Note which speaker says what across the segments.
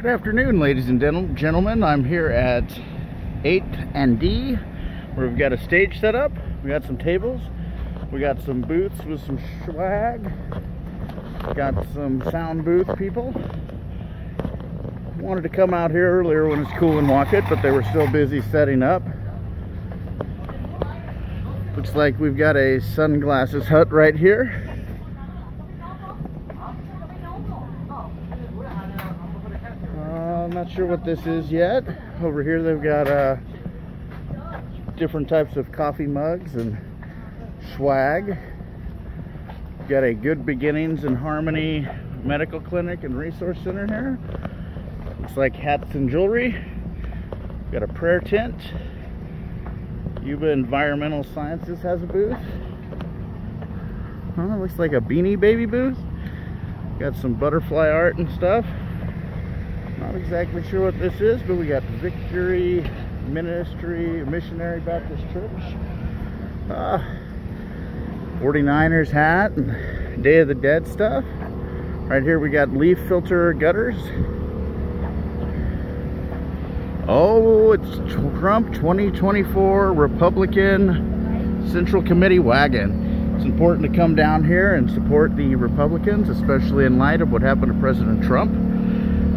Speaker 1: Good afternoon, ladies and gentlemen. I'm here at 8th and D, where we've got a stage set up. We got some tables. We got some booths with some swag. Got some sound booth people. Wanted to come out here earlier when it's cool and walk it, but they were still busy setting up. Looks like we've got a sunglasses hut right here. I'm sure what this is yet. Over here they've got uh, different types of coffee mugs and swag. Got a Good Beginnings and Harmony Medical Clinic and Resource Center here. Looks like hats and jewelry. Got a prayer tent. Yuba Environmental Sciences has a booth. Huh, looks like a Beanie Baby booth. Got some butterfly art and stuff. Not exactly sure what this is, but we got Victory Ministry Missionary Baptist Church. Uh, 49ers hat and Day of the Dead stuff. Right here we got leaf filter gutters. Oh, it's Trump 2024 Republican Central Committee wagon. It's important to come down here and support the Republicans, especially in light of what happened to President Trump.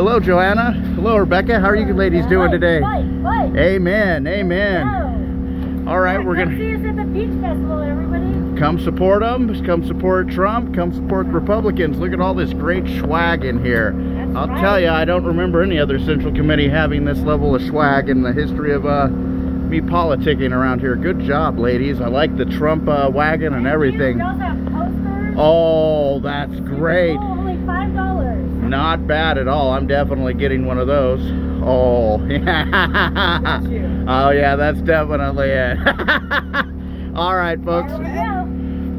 Speaker 1: Hello, Joanna. Hello, Rebecca. How are you ladies doing today? Amen. Amen. All right, we're gonna
Speaker 2: see us at the beach festival, everybody.
Speaker 1: Come support them. Come support Trump. Come support the Republicans. Look at all this great swag in here.
Speaker 2: That's
Speaker 1: I'll
Speaker 2: right.
Speaker 1: tell you, I don't remember any other Central Committee having this level of swag in the history of uh, me politicking around here. Good job, ladies. I like the Trump uh, wagon and everything.
Speaker 2: We also have posters.
Speaker 1: Oh, that's great.
Speaker 2: Only five dollars.
Speaker 1: Not bad at all. I'm definitely getting one of those. Oh, yeah. oh yeah, that's definitely it. all right, folks.
Speaker 2: There we go.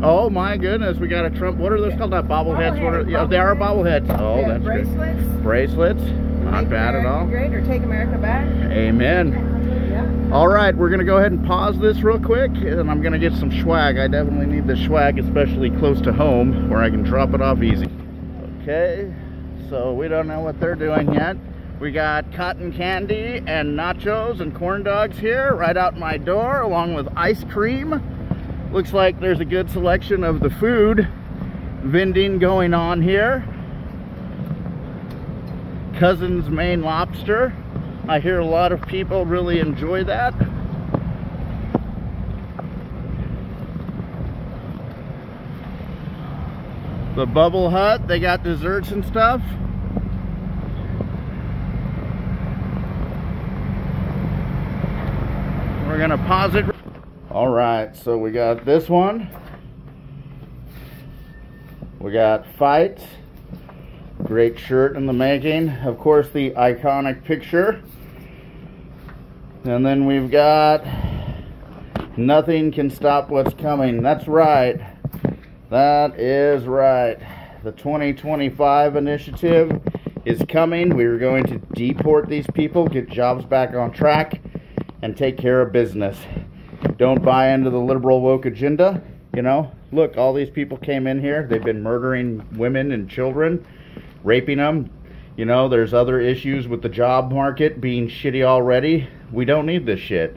Speaker 1: Oh my goodness, we got a Trump. What are those called? Not bobbleheads. What are? Yeah, they are bobbleheads. Oh,
Speaker 3: Yeah,
Speaker 1: that's good.
Speaker 3: bracelets.
Speaker 1: Bracelets. Not bad at all.
Speaker 3: Great or take America back.
Speaker 1: Amen.
Speaker 3: Yeah.
Speaker 1: All right, we're gonna go ahead and pause this real quick, and I'm gonna get some swag. I definitely need the swag, especially close to home, where I can drop it off easy. Okay, so we don't know what they're doing yet. We got cotton candy and nachos and corn dogs here, right out my door, along with ice cream. Looks like there's a good selection of the food vending going on here. Cousin's Maine Lobster. I hear a lot of people really enjoy that. The Bubble Hut, they got desserts and stuff. We're gonna pause it. All right, so we got this one. We got Fight. Great shirt in the making. Of course, the iconic picture. And then we've got Nothing Can Stop What's Coming. That's right. That is right. The 2025 initiative is coming. We are going to deport these people, get jobs back on track, and take care of business. Don't buy into the liberal woke agenda. You know, look, all these people came in here. They've been murdering women and children, raping them. You know, there's other issues with the job market being shitty already. We don't need this shit.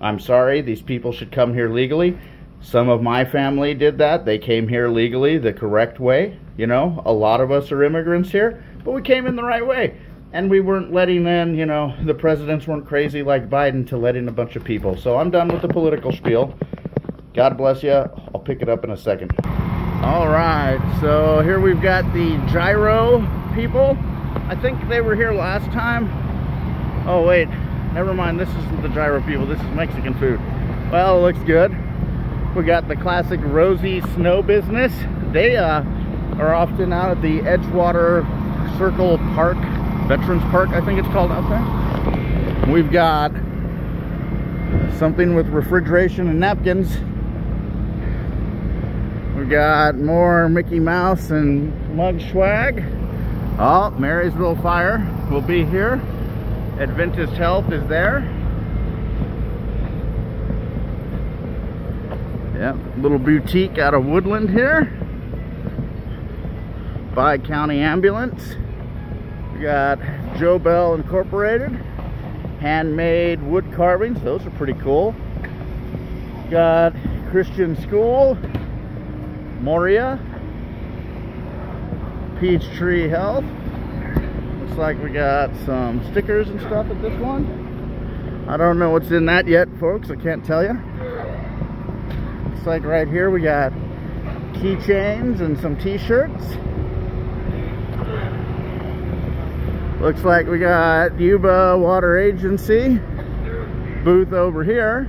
Speaker 1: I'm sorry, these people should come here legally. Some of my family did that. They came here legally the correct way. You know, a lot of us are immigrants here, but we came in the right way. And we weren't letting in, you know, the presidents weren't crazy like Biden to let in a bunch of people. So I'm done with the political spiel. God bless you. I'll pick it up in a second. All right, so here we've got the gyro people. I think they were here last time. Oh, wait. Never mind. This isn't the gyro people. This is Mexican food. Well, it looks good. We got the classic Rosie Snow business. They uh, are often out at the Edgewater Circle Park, Veterans Park, I think it's called out there. We've got something with refrigeration and napkins. We've got more Mickey Mouse and mug swag. Oh, Marysville Fire will be here. Adventist Health is there. Yep, little boutique out of Woodland here. Bi-County Ambulance. We got Joe Bell Incorporated, handmade wood carvings. Those are pretty cool. Got Christian School, Moria, Peachtree Health. Looks like we got some stickers and stuff at this one. I don't know what's in that yet, folks. I can't tell you. Looks like right here we got keychains and some t-shirts. Looks like we got Yuba Water Agency booth over here.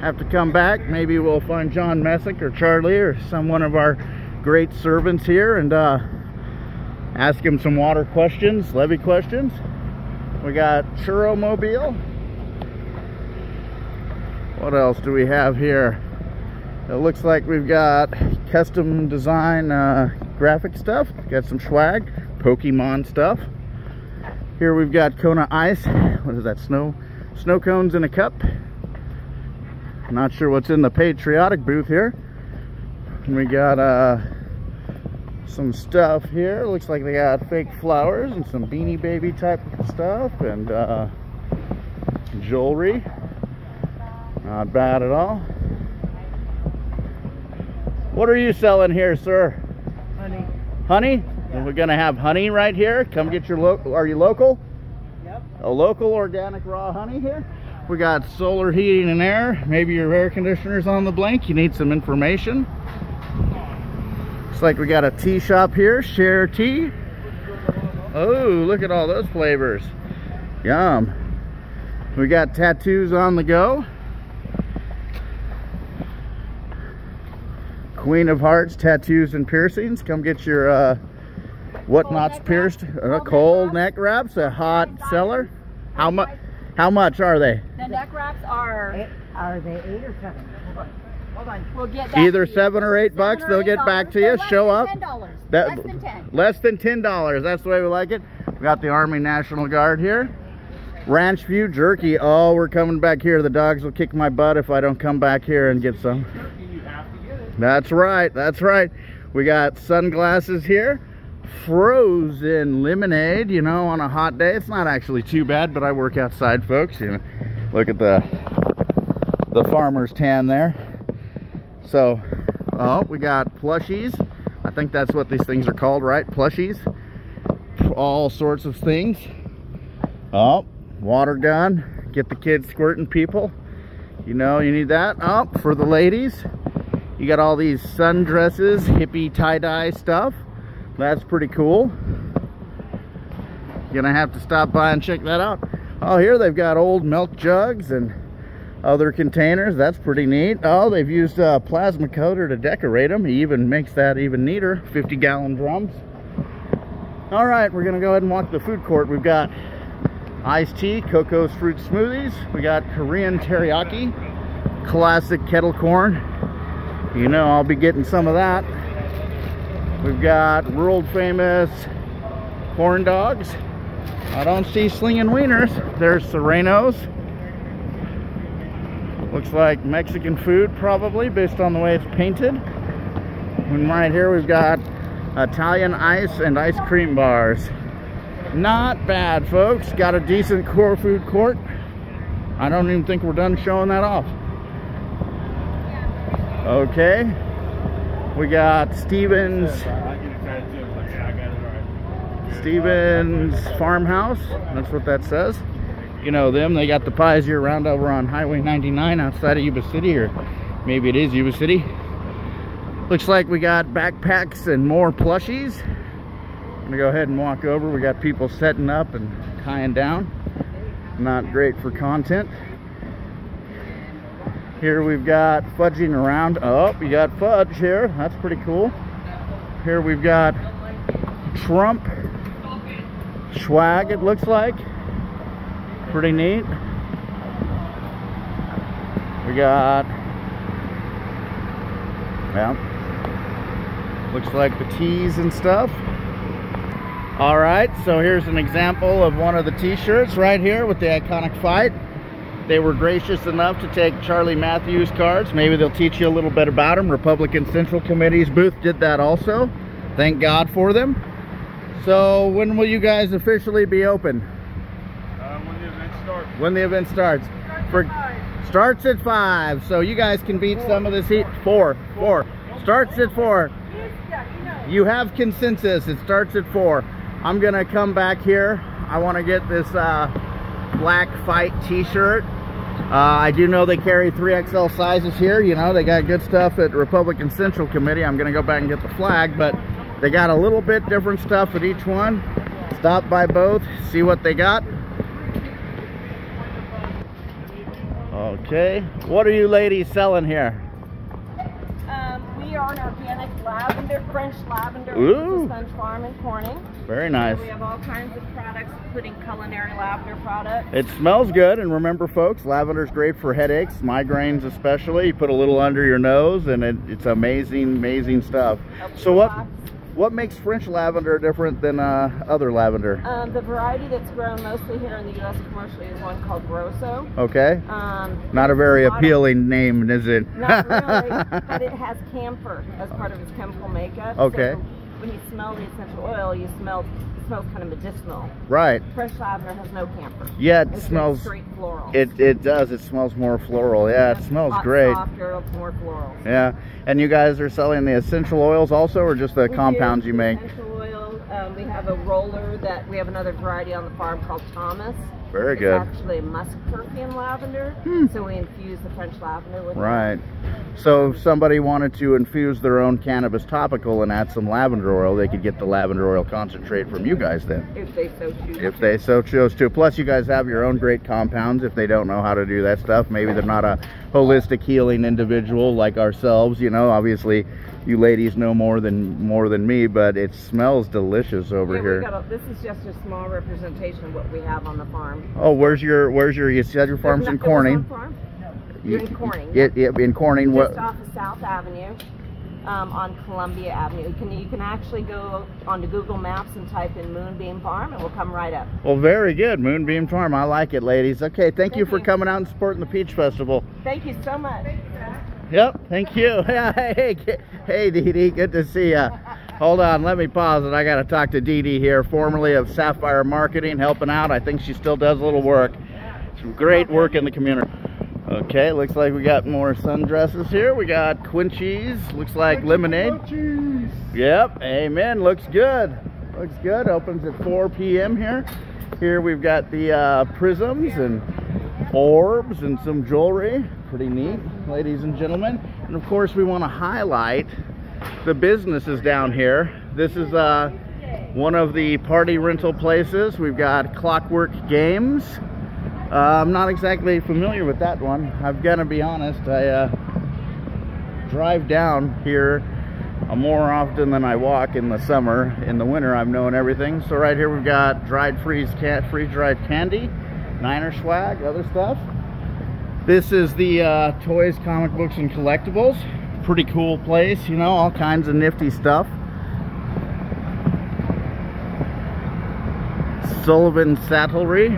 Speaker 1: Have to come back. Maybe we'll find John Messick or Charlie or some one of our great servants here and uh, ask him some water questions, levee questions. We got Churro Mobile. What else do we have here? It looks like we've got custom design uh, graphic stuff. Got some swag, Pokemon stuff. Here we've got Kona Ice. What is that? Snow snow cones in a cup. Not sure what's in the patriotic booth here. And we got uh, some stuff here. Looks like they got fake flowers and some beanie baby type stuff and uh, jewelry. Not bad at all. What are you selling here, sir?
Speaker 3: Honey.
Speaker 1: Honey? And we're gonna have honey right here. Come get your local. Are you local?
Speaker 3: Yep.
Speaker 1: A local organic raw honey here. We got solar heating and air. Maybe your air conditioner's on the blink. You need some information. Looks like we got a tea shop here. Share tea. Oh, look at all those flavors. Yum. We got tattoos on the go. Queen of Hearts tattoos and piercings. Come get your uh, whatnots
Speaker 2: neck
Speaker 1: pierced.
Speaker 2: wraps?
Speaker 1: Uh,
Speaker 2: Cold neck wraps?
Speaker 1: neck wraps. A hot
Speaker 2: Inside.
Speaker 1: seller. How much? How much are they?
Speaker 2: The neck wraps are,
Speaker 3: Eight, are they eight or seven? Hold on. Hold on.
Speaker 2: we'll get that
Speaker 1: Either
Speaker 2: to you.
Speaker 1: seven or eight
Speaker 2: Seven
Speaker 1: bucks.
Speaker 2: or
Speaker 1: They'll
Speaker 2: eight
Speaker 1: get back to you.
Speaker 2: but less
Speaker 1: Show
Speaker 2: than
Speaker 1: up.
Speaker 2: Ten dollars.
Speaker 1: That-
Speaker 2: Less than ten.
Speaker 1: Less than ten dollars. That's the way we like it. We got the Army National Guard here. Ranch View Jerky. Oh, we're coming back here. The dogs will kick my butt if I don't come back here and get some. That's right. That's right. We got sunglasses here. Frozen lemonade, you know, on a hot day. It's not actually too bad, but I work outside, folks. You know, look at the the farmer's tan there. So, oh, we got plushies. I think that's what these things are called, right? Plushies. All sorts of things. Oh, water gun. Get the kids squirting people. You know, you need that. Oh, for the ladies. You got all these sundresses, hippie tie-dye stuff. That's pretty cool. Gonna have to stop by and check that out. Oh, here they've got old milk jugs and other containers. That's pretty neat. Oh, they've used uh, plasma coater to decorate them. He even makes that even neater. 50 gallon drums. All right, we're gonna go ahead and walk the food court. We've got iced tea, Coco's fruit smoothies. We got Korean teriyaki, classic kettle corn. You know, I'll be getting some of that. We've got world famous corn dogs. I don't see slinging wieners. There's Serenos. Looks like Mexican food probably based on the way it's painted. And right here we've got Italian ice and ice cream bars. Not bad, folks. Got a decent core food court. I don't even think we're done showing that off. Okay. We got Stevens Stevens Farmhouse. That's what that says. You know them. They got the pies year round over on Highway 99 outside of Yuba City, or maybe it is Yuba City. Looks like we got backpacks and more plushies. I'm gonna go ahead and walk over. We got people setting up and tying down. Not great for content. Here we've got fudging around. Oh, we got fudge here. That's pretty cool. Here we've got Trump swag, it looks like. Pretty neat. We got, yeah, looks like the tees and stuff. All right, so here's an example of one of the t-shirts right here with the iconic fight. They were gracious enough to take Charlie Matthews cards. Maybe they'll teach you a little bit about them. Republican Central Committee's booth did that also. Thank God for them. So when will you guys officially be open?
Speaker 4: Uh, when the event starts.
Speaker 1: When the event starts? For, starts at five. So you guys can beat some of this heat. Four. Four. Starts at four. You have consensus. It starts at four. I'm gonna come back here. I want to get this uh, black fight T-shirt. Uh, I do know they carry 3XL sizes here. You know, they got good stuff at Republican Central Committee. I'm going to go back and get the flag, but they got a little bit different stuff at each one. Stop by both, see what they got. Okay, what are you ladies selling here?
Speaker 5: An organic lavender, French lavender
Speaker 1: Ooh.
Speaker 5: Ooh. Sponge Farm in Corning.
Speaker 1: Very nice.
Speaker 5: We have all kinds of products, including culinary lavender products.
Speaker 1: It smells good, and remember, folks, lavender's great for headaches, migraines especially. You put a little under your nose, and it, it's amazing, amazing stuff.
Speaker 5: Helps
Speaker 1: So what
Speaker 5: relax.
Speaker 1: What makes French lavender different than uh, other lavender?
Speaker 5: Um, the variety that's grown mostly here in the U.S. commercially is one called Grosso.
Speaker 1: Okay,
Speaker 5: Um,
Speaker 1: not a very
Speaker 5: a lot of-
Speaker 1: appealing name, is it?
Speaker 5: Not really, but it has camphor as part of its chemical makeup.
Speaker 1: Okay.
Speaker 5: So when you smell the essential oil, you smell it smells kind of medicinal.
Speaker 1: right.
Speaker 5: Fresh lavender has no camphor.
Speaker 1: Yeah, it
Speaker 5: It's
Speaker 1: smells.
Speaker 5: straight floral.
Speaker 1: It it does. It smells more floral. Yeah, it smells great.
Speaker 5: Softer, more floral.
Speaker 1: Yeah, and you guys are selling the essential oils also, or just the
Speaker 5: We
Speaker 1: compounds
Speaker 5: do
Speaker 1: you make?
Speaker 5: Essential oil. Um, we have a roller that we have another variety on the farm called Thomas.
Speaker 1: Very
Speaker 5: it's
Speaker 1: good. Hmm.
Speaker 5: actually musk perfume lavender. So we infuse the French lavender with it.
Speaker 1: Right. So if somebody wanted to infuse their own cannabis topical and add some lavender oil, they could get the lavender oil concentrate from you guys then.
Speaker 5: If they so choose.
Speaker 1: If they so chose to. Plus you guys have your own great compounds if they don't know how to do that stuff. Maybe they're not a holistic healing individual like ourselves, you know. Obviously you ladies know more than more than me, but it smells delicious over
Speaker 5: Yeah, we
Speaker 1: here.
Speaker 5: got a, this is just a small representation of what we have on the farm.
Speaker 1: Oh, where's your where's your you said your farm's in Corning.
Speaker 5: farm. You're in Corning.
Speaker 1: It, it, in Corning.
Speaker 5: Just
Speaker 1: What
Speaker 5: off of South Avenue. Um, on Columbia Avenue. You can you can actually go onto Google Maps and type in Moonbeam Farm, and we'll come right up.
Speaker 1: Well, very good. Moonbeam Farm. I like it, ladies. Okay, thank, you for
Speaker 5: you.
Speaker 1: coming out and supporting the Peach Festival.
Speaker 5: Thank you so much.
Speaker 1: Yep, thank you. Hey, hey, hey, Dee Dee, good to see ya. Hold on, let me pause it. I got to talk to Dee Dee here, formerly of Sapphire Marketing, helping out. I think she still does a little work. Some great work in the community. Okay, looks like we got more sundresses here. We got Quincy's, looks like lemonade. Yep, amen. Looks good. Looks good. Opens at 4 p.m. here. Here we've got the uh, prisms and orbs and some jewelry. Pretty neat, ladies and gentlemen. And of course, we want to highlight the businesses down here. This is uh, one of the party rental places. We've got Clockwork Games. Uh, I'm not exactly familiar with that one. I've got to be honest. I uh, drive down here uh, more often than I walk in the summer. In the winter, I'm knowing everything. So right here we've got dried freeze cat freeze dried candy, Niner swag, other stuff. This is the uh, toys, comic books, and collectibles. Pretty cool place, you know, all kinds of nifty stuff. Sullivan Saddlery,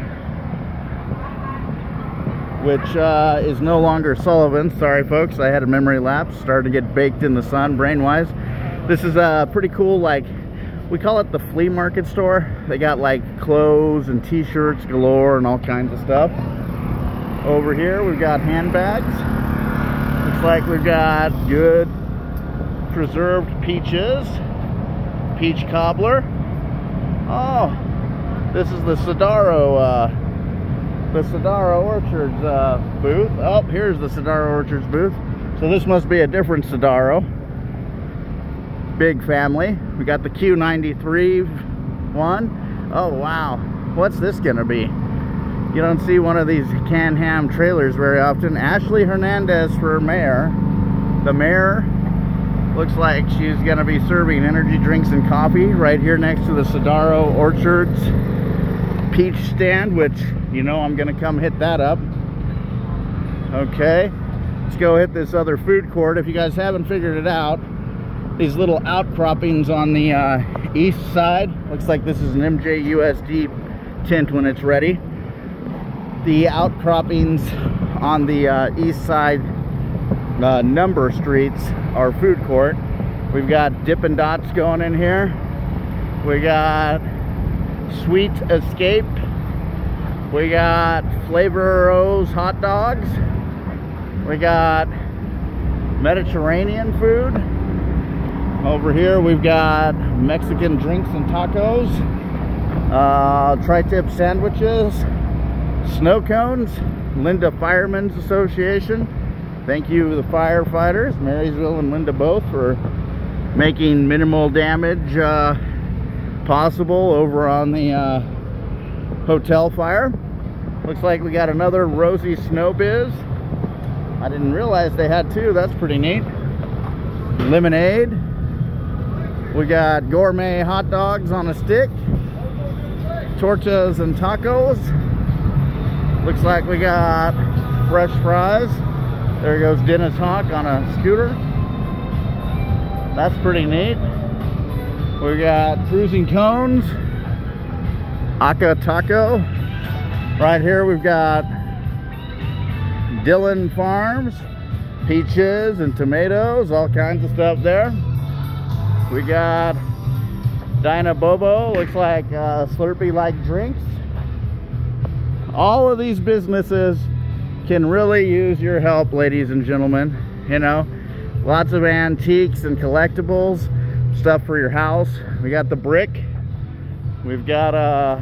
Speaker 1: which uh, is no longer Sullivan. Sorry, folks, I had a memory lapse. Started to get baked in the sun, brain-wise. This is a pretty cool, like, we call it the flea market store. They got like clothes and t-shirts galore and all kinds of stuff. Over here, we've got handbags. Looks like we've got good preserved peaches. Peach cobbler. Oh, this is the Sodaro, uh, the Sodaro Orchards uh, booth. Oh, here's the Sodaro Orchards booth. So this must be a different Sodaro. Big family. We got the Q93 one. Oh, wow. What's this gonna be? You don't see one of these Can-Ham trailers very often. Ashley Hernandez for mayor. The mayor looks like she's going to be serving energy drinks and coffee right here next to the Sodaro Orchards peach stand, which, you know, I'm going to come hit that up. Okay, let's go hit this other food court. If you guys haven't figured it out, these little outcroppings on the uh, east side. Looks like this is an MJUSD tint when it's ready the outcroppings on the uh, east side uh, number streets are food court we've got dippin' dots going in here We got Sweet Escape. We got Flavor Rose hot dogs. We got Mediterranean food. Over here we've got Mexican drinks and tacos. Uh, tri-tip sandwiches. Snow cones. Linda Firemen's Association. Thank you the firefighters, Marysville and Linda both, for making minimal damage uh, possible over on the uh, hotel fire. Looks like we got another rosy Snow Biz. I didn't realize they had two. That's pretty neat. Lemonade. We got gourmet hot dogs on a stick. Tortas and tacos. Looks like we got fresh fries. There goes Dennis Hawk on a scooter. That's pretty neat. We got cruising cones. Aka Taco. Right here we've got Dillon Farms, peaches and tomatoes, all kinds of stuff there. We got Dinah Bobo, looks like uh, Slurpee-like drinks. All of these businesses can really use your help, ladies and gentlemen. You know, lots of antiques and collectibles, stuff for your house. We got the brick. We've got uh,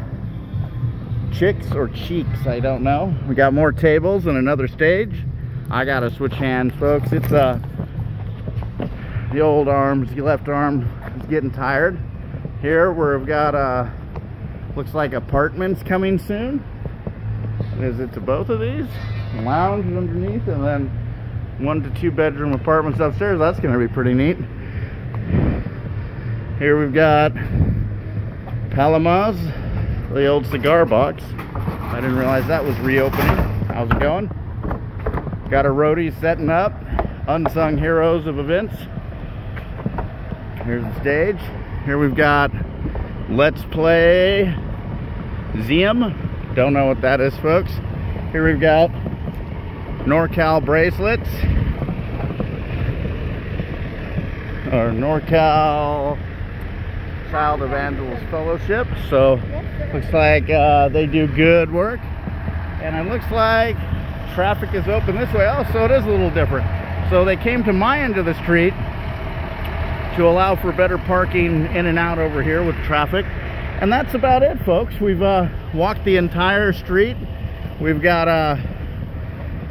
Speaker 1: chicks or cheeks, I don't know. We got more tables and another stage. I gotta switch hands, folks. It's uh, the old arms, the left arm is getting tired. Here we've got uh, looks like apartments coming soon. Is it to both of these? Lounge underneath and then one to two bedroom apartments upstairs. That's gonna be pretty neat. Here we've got Palomas, the old cigar box. I didn't realize that was reopening. How's it going? Got a roadie setting up. Unsung heroes of events. Here's the stage. Here we've got Let's Play Zium. Don't know what that is, folks. Here we've got NorCal bracelets. Or NorCal Child Evangelism Fellowship. So looks like uh, they do good work. And it looks like traffic is open this way. Oh, so it is a little different. So they came to my end of the street to allow for better parking in and out over here with traffic. And that's about it, folks. We've uh, walked the entire street. We've got a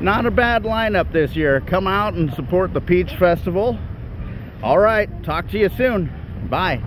Speaker 1: not a bad lineup this year. Come out and support the Peach Festival. All right, talk to you soon. Bye.